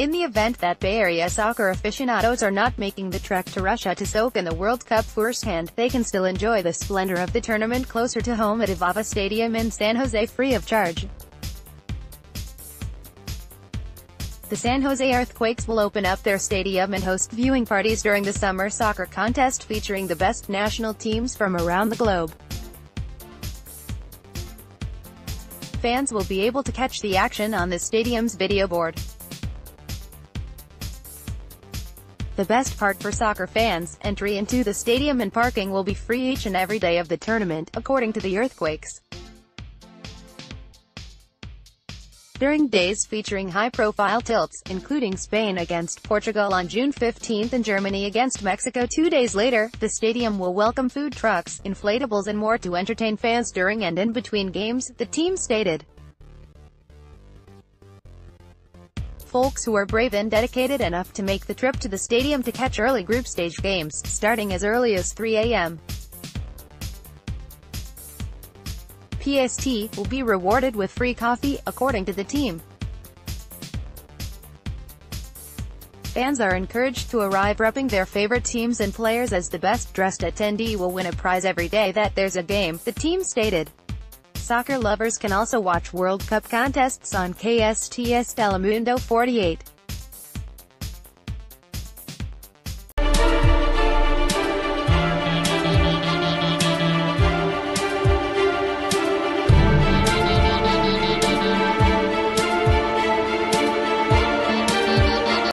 In the event that Bay Area soccer aficionados are not making the trek to Russia to soak in the World Cup firsthand, they can still enjoy the splendor of the tournament closer to home at Avaya Stadium in San Jose free of charge. The San Jose Earthquakes will open up their stadium and host viewing parties during the summer soccer contest featuring the best national teams from around the globe. Fans will be able to catch the action on the stadium's video board. The best part for soccer fans, entry into the stadium and parking will be free each and every day of the tournament, according to the Earthquakes. During days featuring high-profile tilts, including Spain against Portugal on June 15 and Germany against Mexico two days later, the stadium will welcome food trucks, inflatables and more to entertain fans during and in between games, the team stated. Folks who are brave and dedicated enough to make the trip to the stadium to catch early group stage games, starting as early as 3 a.m. PST, will be rewarded with free coffee, according to the team. Fans are encouraged to arrive repping their favorite teams and players as the best-dressed attendee will win a prize every day that there's a game, the team stated. Soccer lovers can also watch World Cup contests on KSTS Telemundo 48.